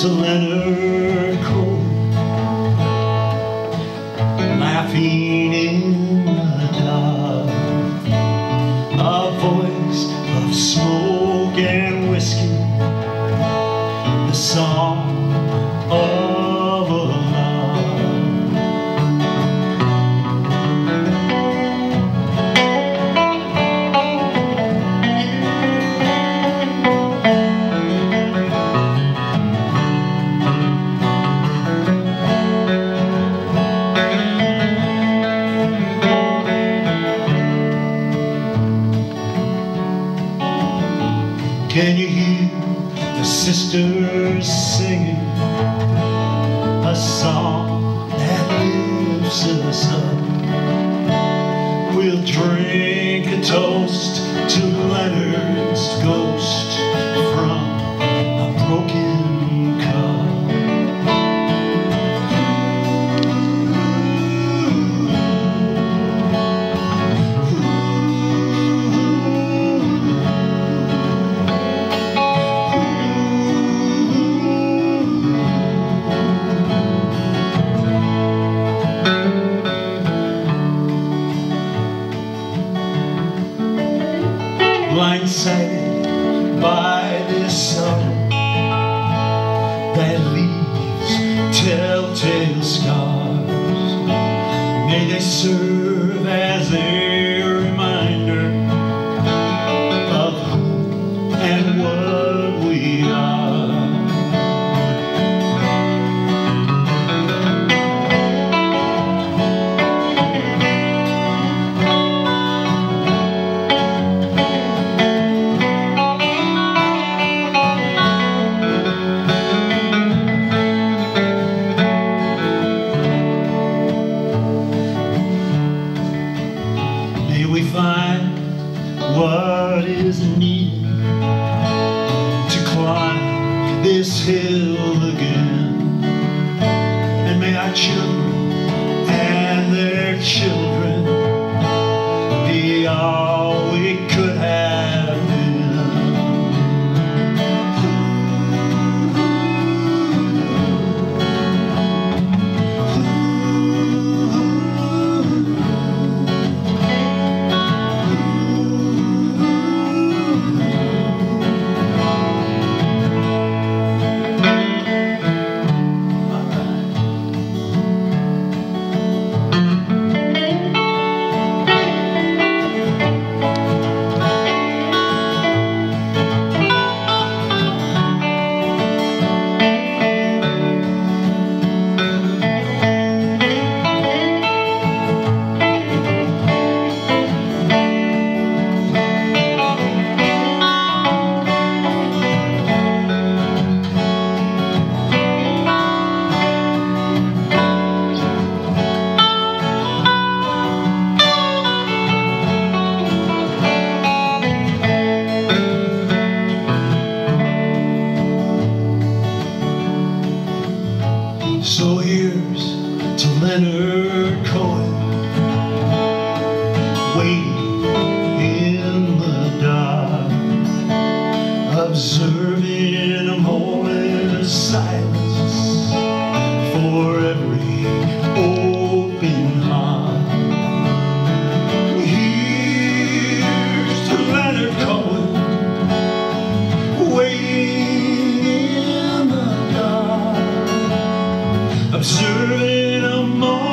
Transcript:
to Leonard sisters singing a song that lifts us up? We'll drink a toast to Leonard's ghost from a broken blindsided by this sun that leaves telltale scars. May they serve as a reminder of who and what we are. We find what is needed to climb this hill again. And may I children So here's to Leonard Cohen. more.